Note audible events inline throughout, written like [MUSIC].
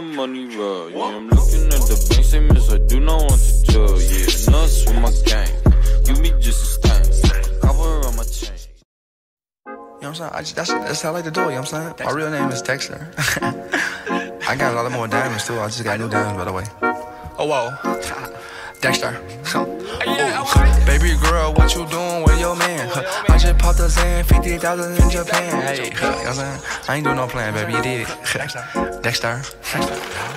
my money roll. Yeah, I'm looking at the bank statements. I do not want to jail. Yeah, nuts with my gang. You me just a stain. Cover on my chain. You know what I'm saying? I just, that's, that's how I like to do it, you know what I'm saying? My real name is Dexter. [LAUGHS] I got a lot of more diamonds too. I just got new diamonds, by the way. Oh, whoa. [LAUGHS] Dexter. [LAUGHS] Ooh. Baby girl, what you doing with your man? I just popped a Xan, 50,000 in Japan. Hey, you know what I'm saying? I ain't doing no plan, baby. You did it. Dexter.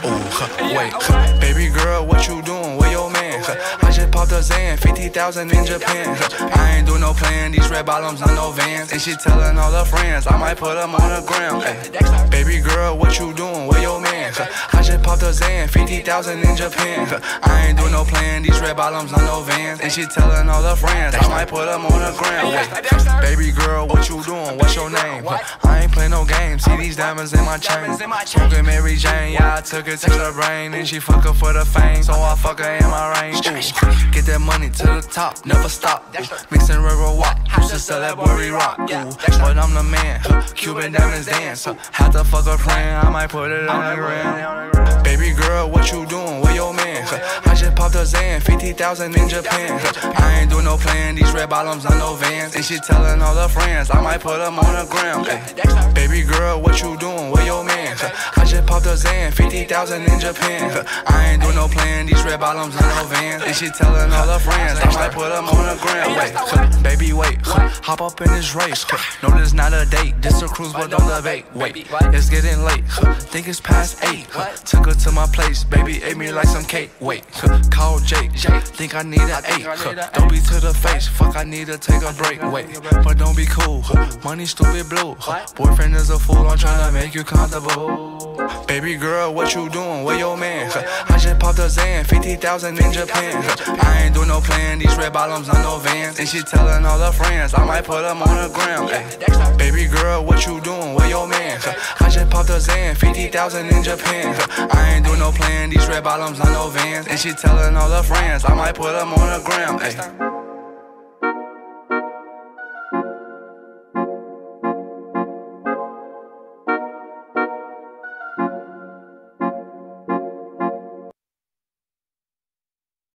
Ooh, wait. Baby girl, what you doing with your man? I just popped a Xan, 50,000 in Japan. I ain't doing no plan, these red bottoms on no vans. And she telling all her friends, I might put them on the ground. Ay. Baby girl, what you doing with your man? I just popped a Xan, 50,000 in Japan. I ain't doing no plan, these red bottoms on no vans. And she telling all her friends, I might put them on the ground. Ay. Baby girl, what you doing? What's your name? I play no games, see these diamonds in my chain. Smoking Mary Jane, yeah, I took it to the brain. And she fuck her for the fame, so I fuck her in my range. Ooh. Get that money to the top, never stop. Mixing river walk, used to sell that worry rock. Ooh. But I'm the man, Cuban diamonds dance. Had to fuck a friend, I might put it on the ground. Baby girl, what you I just Xan, 50,000 in Japan. I ain't doing no plan, these red bottoms on no vans. And she telling all her friends, I might put them on the ground. Ay. Baby girl, what you doing? Where your man? Just popped a Xan, 50,000 in Japan. I ain't doing no plan, these red bottoms on no vans. And she telling all her friends, I might put them on the ground. Wait, baby, wait, hop up in this race. No, this not a date, this a cruise, but don't debate. Wait, it's getting late, think it's past eight. Took her to my place, baby, ate me like some cake. Wait, call Jake, think I need an eight. Don't be to the face, fuck, I need to take a break. Wait, but don't be cool, money stupid blue. Boyfriend is a fool, I'm tryna make you comfortable. Baby girl, what you doing? Where your man? I just popped a Xan, 50,000 in Japan. I ain't doing no plan, these red bottoms on no vans. And she telling all her friends, I might put them on the. Ay. Baby girl, what you doing? Where your man? I just popped a Xan, 50,000 in Japan. I ain't doing no plan, these red bottoms on no vans. And she telling all her friends, I might put them on the ground. Ay.